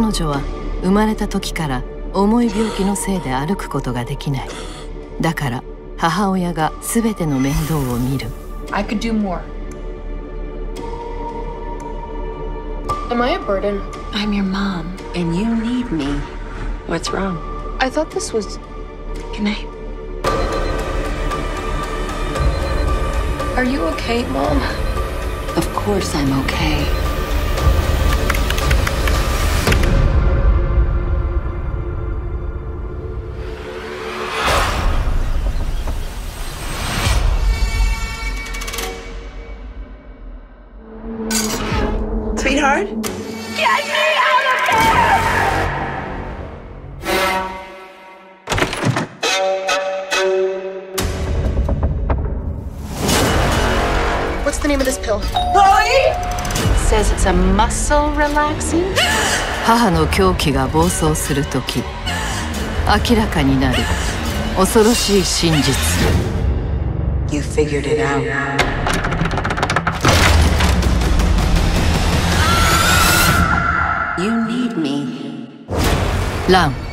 彼女は生まれた時から重い病気のせいで歩くことができないだから母親が全ての面倒を見る I could do more. Am I a burden? I'm your mom, and you need me. What's wrong? I thought this was. Can I? Are you okay, Mom? Of course I'm okay. Sweetheart? Get me out of here! What's the name of this pill? Chloe? Says it's a muscle relaxing. 母の狂気が暴走する時明らかになる恐ろしい真実 You figured it out. làm